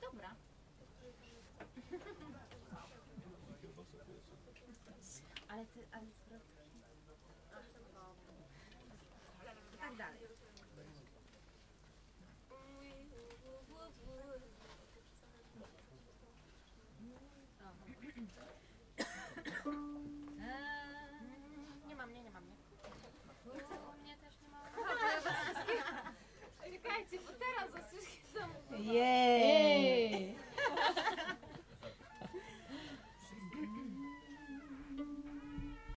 Dobra. Ale ty, ale tak dalej. O. Yeah.